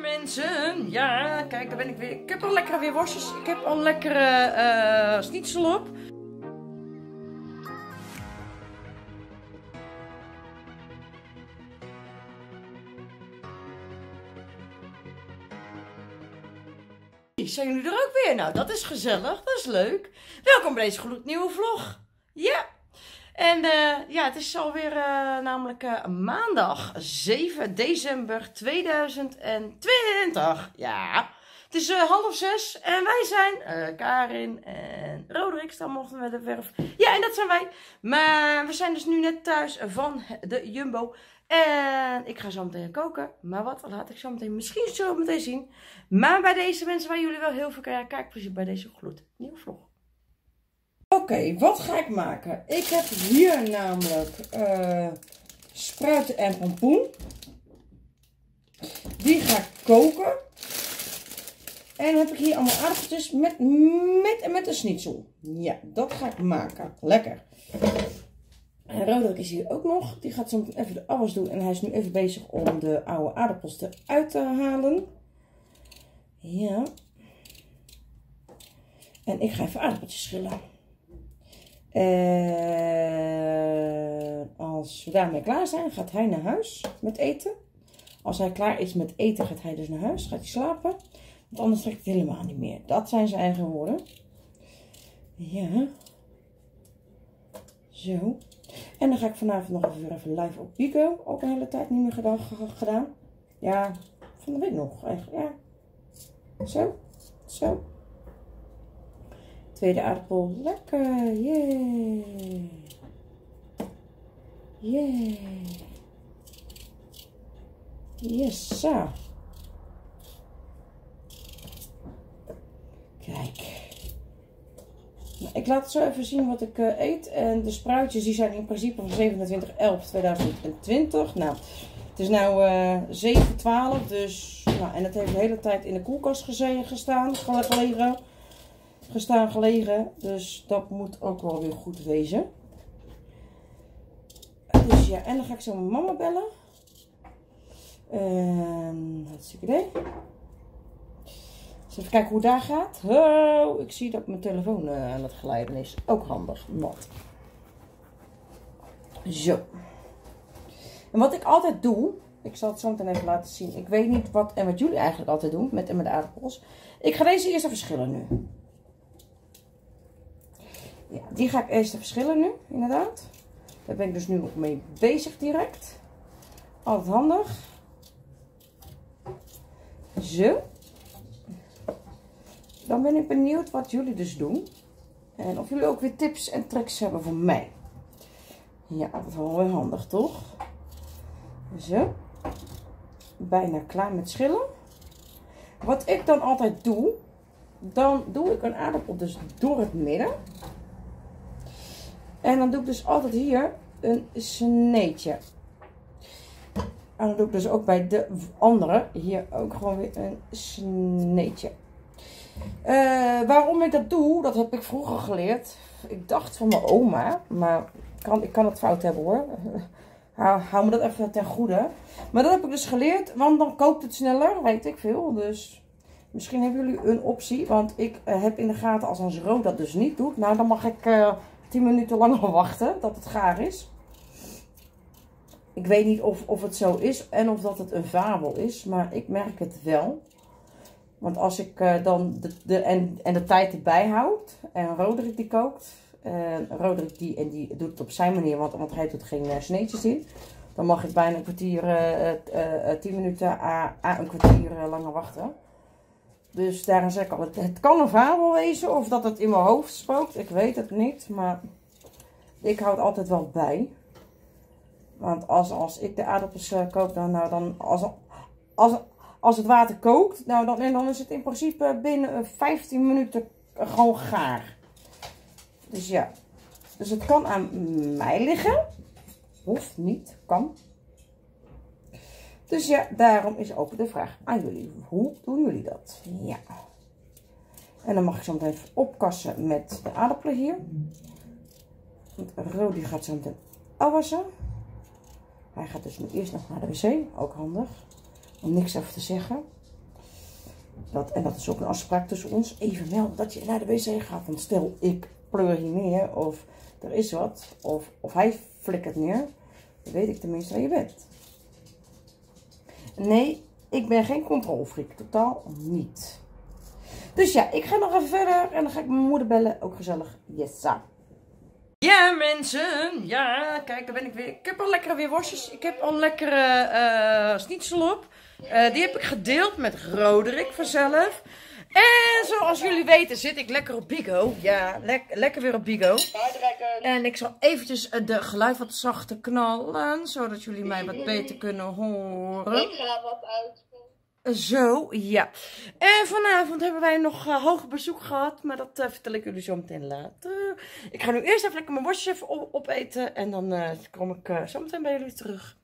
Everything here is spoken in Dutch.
mensen. Ja, kijk, daar ben ik weer. Ik heb al lekkere weer worstjes. Ik heb al lekkere schnitzel op. Zijn jullie er ook weer? Nou, dat is gezellig. Dat is leuk. Welkom bij deze gloednieuwe vlog. Ja. En eh, ja, het is alweer uh, namelijk uh, maandag 7 december 2020. Ja. Het is half zes en wij zijn Karin en Roderick staan mochten met de verf. Ja, en dat zijn wij. Maar we zijn dus nu net thuis van de Jumbo. En ik ga zo meteen koken. Maar wat laat ik zo meteen misschien zo meteen zien. Maar bij deze mensen waar jullie wel heel veel kijkplezier bij deze gloednieuwe vlog. Oké, wat ga ik maken? Ik heb hier namelijk uh, spruiten en pompoen. Die ga ik koken. En dan heb ik hier allemaal aardappeltjes met, met, met een schnitzel. Ja, dat ga ik maken. Lekker. En Roderick is hier ook nog. Die gaat zo even de afwas doen. En hij is nu even bezig om de oude aardappels eruit te halen. Ja. En ik ga even aardappeltjes schillen. En als we daarmee klaar zijn, gaat hij naar huis met eten. Als hij klaar is met eten, gaat hij dus naar huis. Gaat hij slapen. Want anders trekt het helemaal niet meer. Dat zijn zijn eigen woorden. Ja. Zo. En dan ga ik vanavond nog even, even live op Pico. Ook een hele tijd niet meer gedaan. gedaan. Ja, van de week nog eigenlijk. Ja. Zo. Zo. Tweede aardappel. Lekker. Yay. Yay. Yes, zo. Kijk. Nou, ik laat zo even zien wat ik uh, eet. En de spruitjes die zijn in principe van 27-11-2020. Nou, het is nu uh, 7-12. Dus, nou, en het heeft de hele tijd in de koelkast gestaan, gelegen gestaan gelegen. Dus dat moet ook wel weer goed wezen. Dus ja, en dan ga ik zo mijn mama bellen. En hartstikke idee. Dus even kijken hoe daar gaat. Oh, ik zie dat mijn telefoon uh, aan het glijden is. Ook handig. Wat. Zo. En wat ik altijd doe. Ik zal het zo meteen even laten zien. Ik weet niet wat en wat jullie eigenlijk altijd doen met en met aardappels. Ik ga deze eerst even schillen nu. Ja, die ga ik eerst verschillen nu, inderdaad. Daar ben ik dus nu ook mee bezig direct. Altijd handig. Zo. Dan ben ik benieuwd wat jullie dus doen. En of jullie ook weer tips en tricks hebben voor mij. Ja, dat is wel weer handig, toch? Zo. Bijna klaar met schillen. Wat ik dan altijd doe, dan doe ik een aardappel dus door het midden. En dan doe ik dus altijd hier een sneetje. En dan doe ik dus ook bij de andere hier ook gewoon weer een sneetje. Uh, waarom ik dat doe, dat heb ik vroeger geleerd. Ik dacht van mijn oma, maar kan, ik kan het fout hebben hoor. Hou, hou me dat even ten goede. Maar dat heb ik dus geleerd, want dan kookt het sneller, weet ik veel. Dus misschien hebben jullie een optie, want ik uh, heb in de gaten als een rood dat dus niet doet. Nou, dan mag ik... Uh, 10 minuten langer wachten dat het gaar is. Ik weet niet of, of het zo is en of dat het een fabel is, maar ik merk het wel. Want als ik uh, dan de, de, en, en de tijd erbij houd en Roderick die kookt, en Roderick die, en die doet het op zijn manier, want, want hij doet geen uh, sneetjes in. Dan mag ik bijna een kwartier, uh, 10 minuten a, a een kwartier langer wachten. Dus daarom zeg ik al, het, kan een fabel wezen of dat het in mijn hoofd spookt. Ik weet het niet, maar ik houd altijd wel bij. Want als, als ik de aardappels uh, kook, dan, nou, dan als, als, als het water kookt, nou, dan, dan is het in principe binnen 15 minuten gewoon gaar. Dus ja, dus het kan aan mij liggen. Hoeft niet, kan. Dus ja, daarom is ook de vraag aan jullie. Hoe doen jullie dat? Ja. En dan mag ik zo meteen even opkassen met de aardappelen hier. Want Rodi gaat zo meteen afwassen. Hij gaat dus nu eerst nog naar de wc. Ook handig. Om niks even te zeggen. Dat, en dat is ook een afspraak tussen ons. Even melden dat je naar de wc gaat. Want stel, ik pleur hier neer of er is wat. Of, of hij flikkert neer. Dan weet ik tenminste waar je bent. Nee, ik ben geen controlfreak. Totaal niet. Dus ja, ik ga nog even verder. En dan ga ik mijn moeder bellen. Ook gezellig. Yes, ja mensen, ja, kijk, daar ben ik weer. Ik heb al lekkere weer worstjes. Ik heb al lekkere uh, op. Uh, die heb ik gedeeld met Roderick vanzelf. En zoals jullie weten zit ik lekker op Bigo. Ja, le lekker weer op Bigo. En ik zal eventjes de geluid wat zachter knallen, zodat jullie mij wat beter kunnen horen. Ik ga wat uit. Zo, ja. En vanavond hebben wij nog uh, hoger bezoek gehad. Maar dat uh, vertel ik jullie zo meteen later. Ik ga nu eerst even lekker mijn worstjes even op opeten. En dan uh, kom ik zo meteen bij jullie terug.